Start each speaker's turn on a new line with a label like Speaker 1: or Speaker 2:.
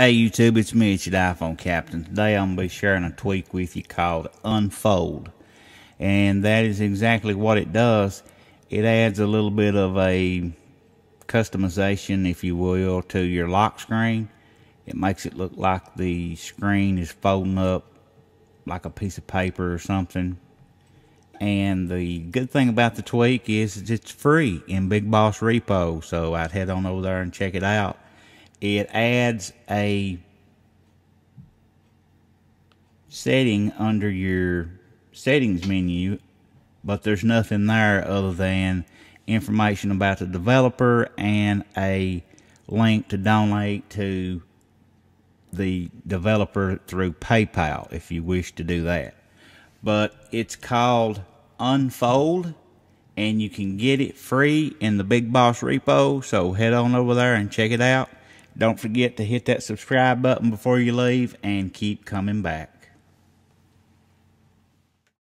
Speaker 1: Hey YouTube, it's me, it's your iPhone Captain. Today I'm going to be sharing a tweak with you called Unfold. And that is exactly what it does. It adds a little bit of a customization, if you will, to your lock screen. It makes it look like the screen is folding up like a piece of paper or something. And the good thing about the tweak is it's free in BigBoss Repo. So I'd head on over there and check it out it adds a setting under your settings menu, but there's nothing there other than information about the developer and a link to donate to the developer through PayPal if you wish to do that. But it's called Unfold and you can get it free in the Big Boss repo. So head on over there and check it out. Don't forget to hit that subscribe button before you leave and keep coming back.